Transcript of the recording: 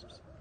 collapses.